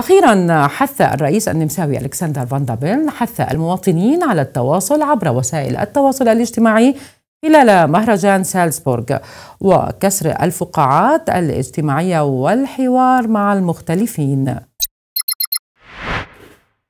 أخيرا حث الرئيس النمساوي ألكسندر فان دابل حث المواطنين على التواصل عبر وسائل التواصل الاجتماعي خلال مهرجان سالزبورغ وكسر الفقاعات الاجتماعية والحوار مع المختلفين.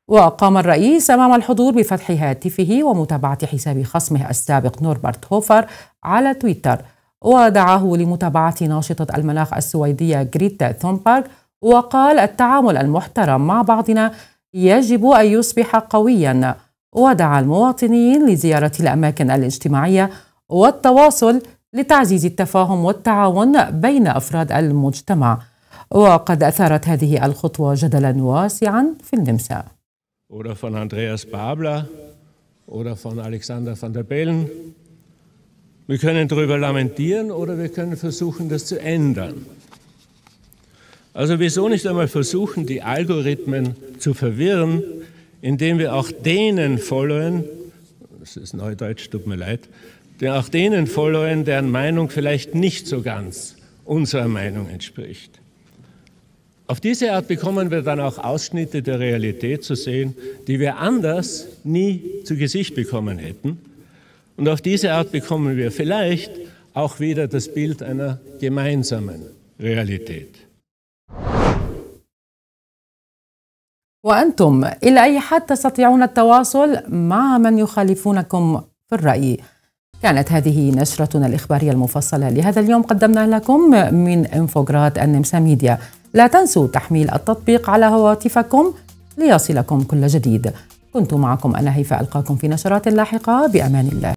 وقام الرئيس أمام الحضور بفتح هاتفه ومتابعة حساب خصمه السابق نوربرت هوفر على تويتر ودعاه لمتابعة ناشطة المناخ السويدية غريتا ثونبرغ وقال التعامل المحترم مع بعضنا يجب أن يصبح قويا ودعا المواطنين لزيارة الأماكن الاجتماعية والتواصل لتعزيز التفاهم والتعاون بين أفراد المجتمع وقد أثارت هذه الخطوة جدلا واسعا في النمسا oder von Andreas Babler oder von Alexander van der Bellen. Wir können darüber lamentieren oder wir können versuchen, das zu ändern. Also wieso nicht einmal versuchen, die Algorithmen zu verwirren, indem wir auch denen folgen, das ist Neudeutsch, tut mir leid, auch denen folgen, deren Meinung vielleicht nicht so ganz unserer Meinung entspricht. Auf diese Art bekommen wir dann auch Ausschnitte der Realität zu sehen, die wir anders nie zu Gesicht bekommen hätten. Und auf diese Art bekommen wir vielleicht auch wieder das Bild einer gemeinsamen Realität. وأنتم إلى أي حد تستطيعون التواصل مع من يخالفونكم في الرأي؟ كانت هذه نشرتنا الإخبارية المفصلة لهذا اليوم. قدمنا لكم من إنفوغراد النمسا ميديا. لا تنسوا تحميل التطبيق على هواتفكم ليصلكم كل جديد. كنت معكم أنا هيفاء ألقاكم في نشرات لاحقة. بأمان الله.